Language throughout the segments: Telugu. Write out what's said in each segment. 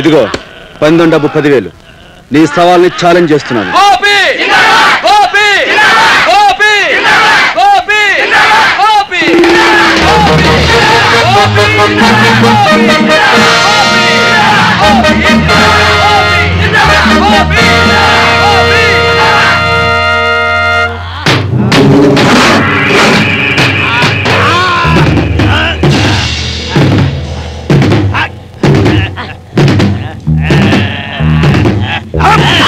ఇదిగో పందెం డబ్బు పదివేలు నీ సవాల్ని ఛాలెంజ్ చేస్తున్నాను గోపి Up!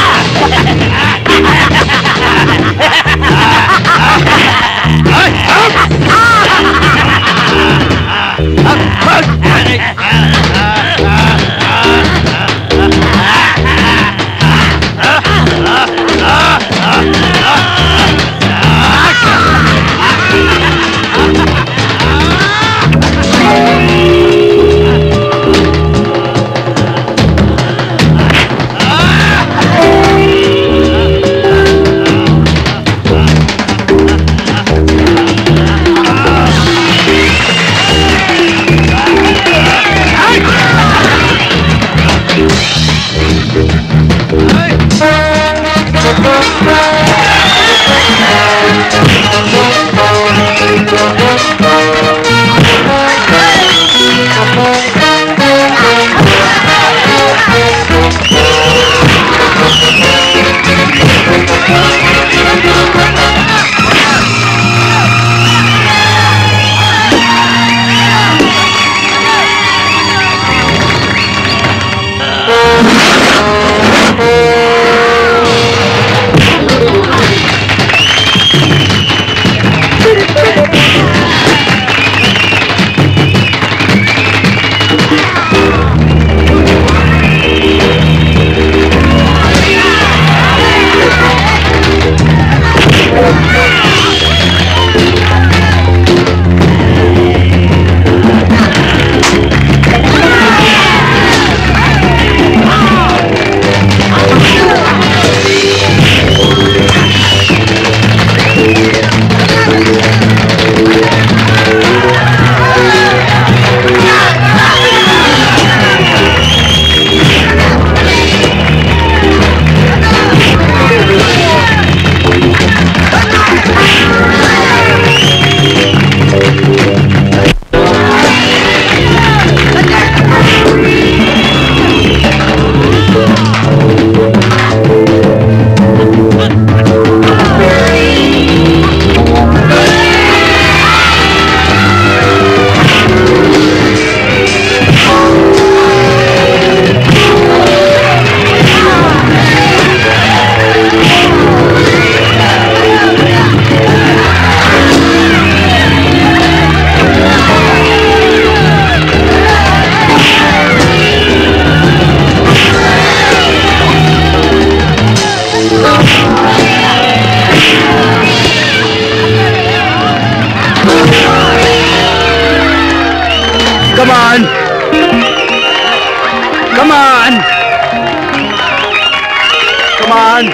On!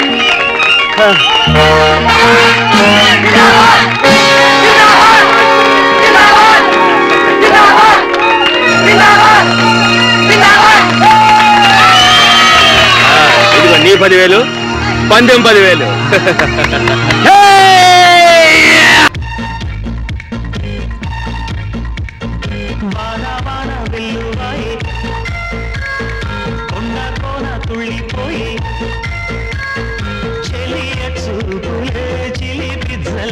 ఇదిగో నీ పదివేలు పందెం పదివేలు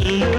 Mm-hmm.